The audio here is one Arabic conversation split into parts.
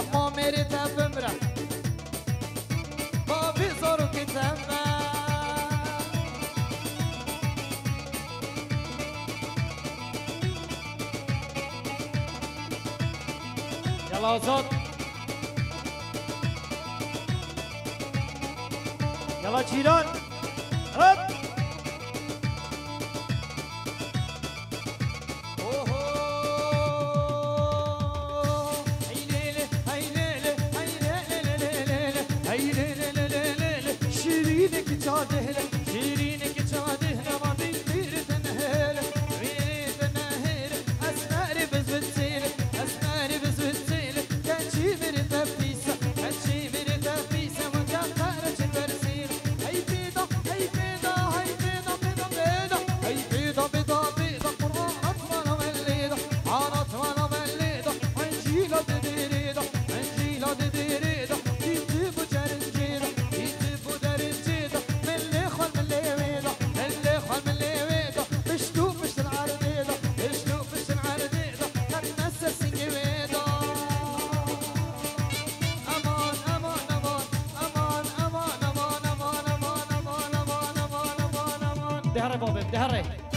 اما میری تفم را با بیزارو که تفم جلازات یلا چیران؟ dejaré, Bob, dejaré.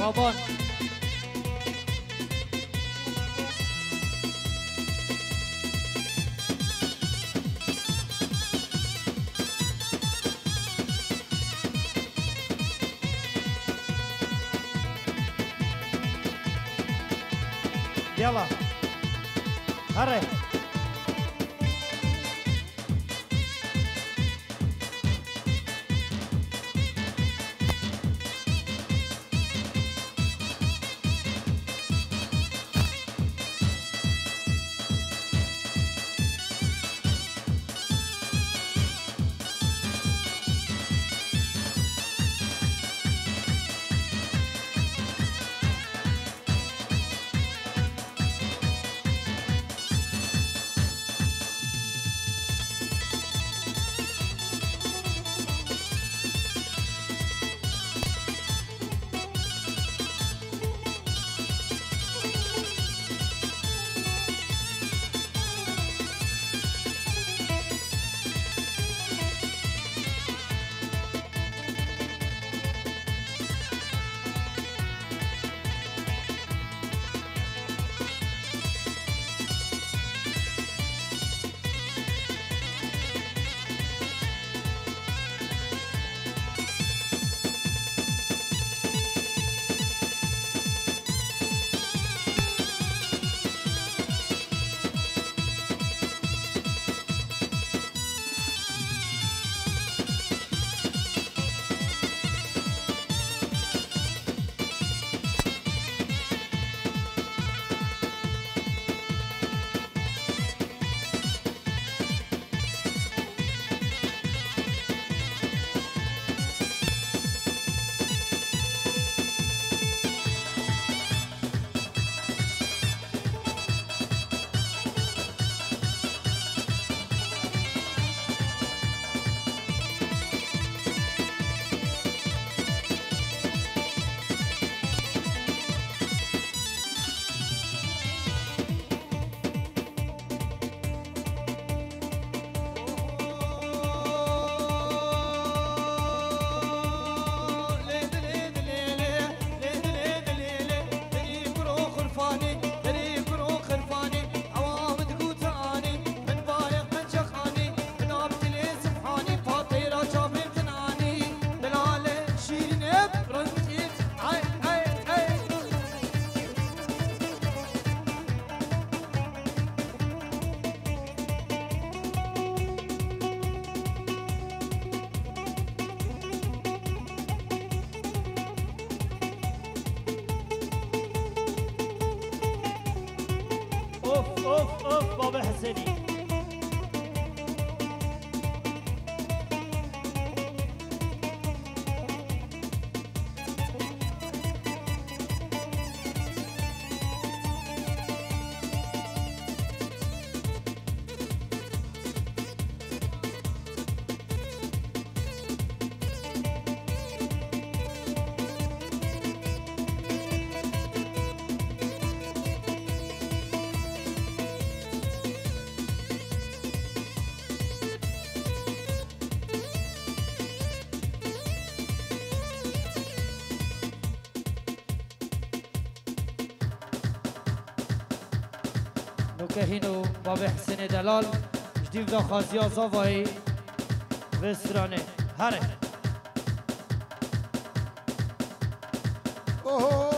Vambora. Yalla. Arre. اوف اوف بابا حسني شهین و باب حسین دلال جدیو دا خازی آزاوایی وسترانه هره. اوه.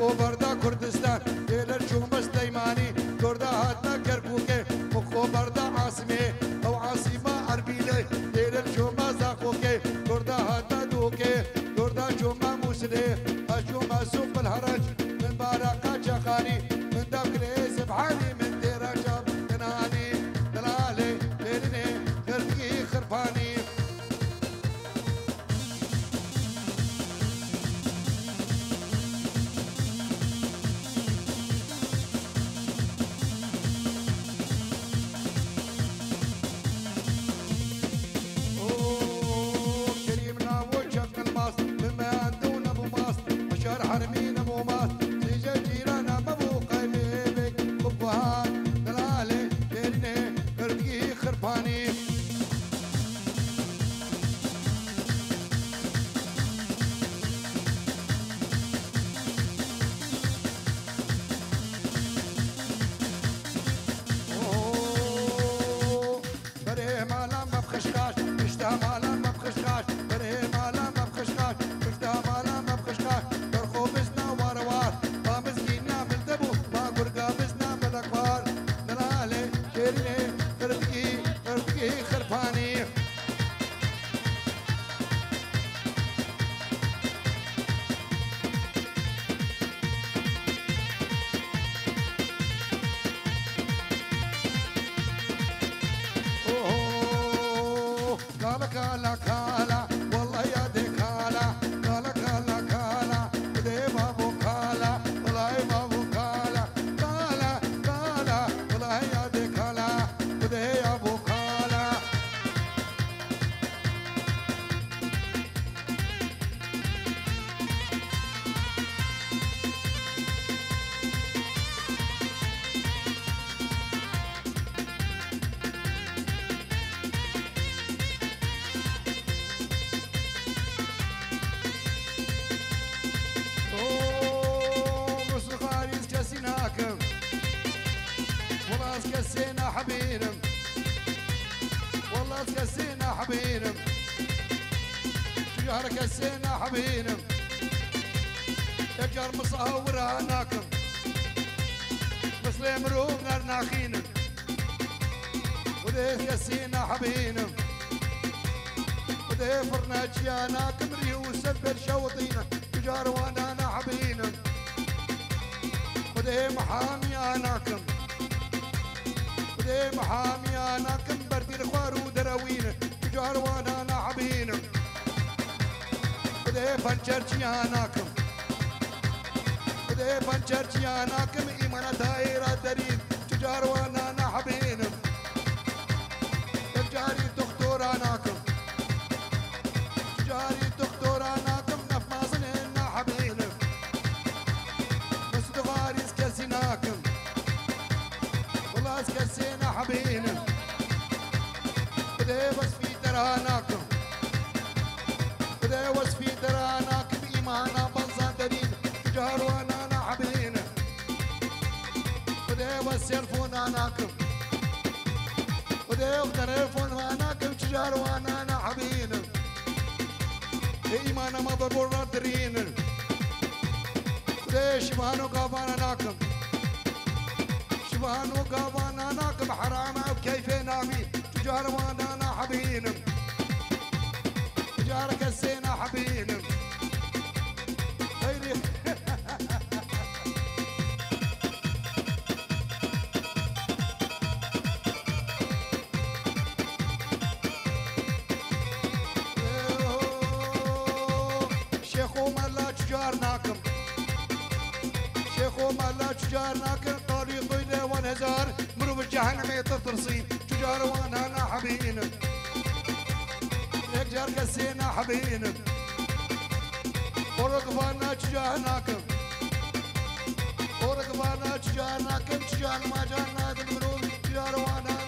o barda Kurdistan. Gele السين حبينم. جارك السين حبينم. يا جار مصهور هناكم مسلم روم نرناخينم وذيك السين حبينم. وذي فرناج يا ناكم ريوسف بالشوطينة جار وأنا نحبينم وذي محامي اناكم وذي محامي اناكم خدي فنشرتي اناكم خدي فنشرتي اناكم ايمان دايره درين تجار وأنا نعبين تجاري دكتور اناكم تجاري دكتور اناكم نفمازن نعبين بس دغاريس كسيناكم والله اسكسينا حبينا بدي بس في دراناكم بس في وانا اناكم بدي تلفون اناكم تجار وانا نحبينا إيمانا ما ضرورة درين ليش بانو قابانا ناكم. شبانو قابانا ناكم. حرام بكيف نامي تجار وأنا أنا حبينم تجار ناكم طريق ضيدة والهزار مرو بالجهنم يتطرسين تجار وانا انا حبينم يكجار كسينا حبينم ورقبانا تجار ناكم ورقبانا تجار ناكم تجار ما جار ناكم مرو تجار وانا